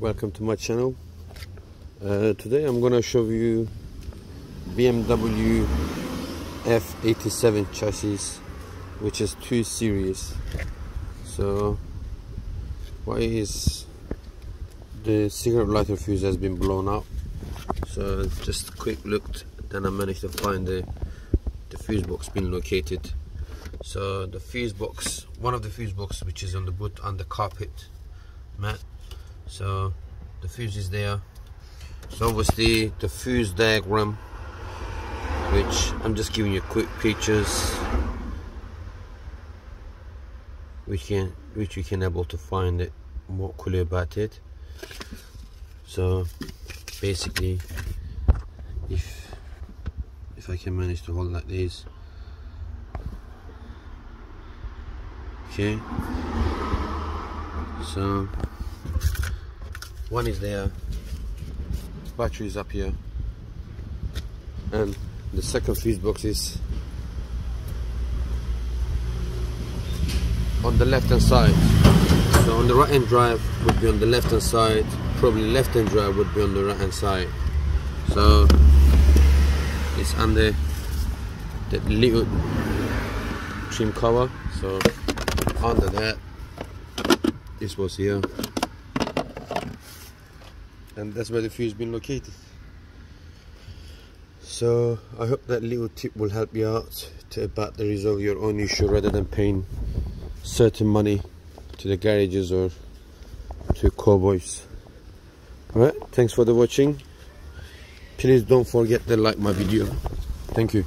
welcome to my channel. Uh, today I'm gonna show you BMW F87 chassis which is 2 series. So what is the cigarette lighter fuse has been blown out so just quick look then I managed to find the the fuse box been located. So the fuse box one of the fuse box which is on the boot on the carpet mat so the fuse is there. So obviously the fuse diagram which I'm just giving you quick pictures which can which you can able to find it more clear about it. So basically if if I can manage to hold like this. Okay. So one is there. Battery is up here. And the second fuse box is on the left hand side. So on the right hand drive would be on the left hand side. Probably left hand drive would be on the right hand side. So it's under the little trim cover. So under that this was here and that's where the fuse been located. So I hope that little tip will help you out to about the resolve your own issue rather than paying certain money to the garages or to cowboys. Alright thanks for the watching. Please don't forget to like my video. Thank you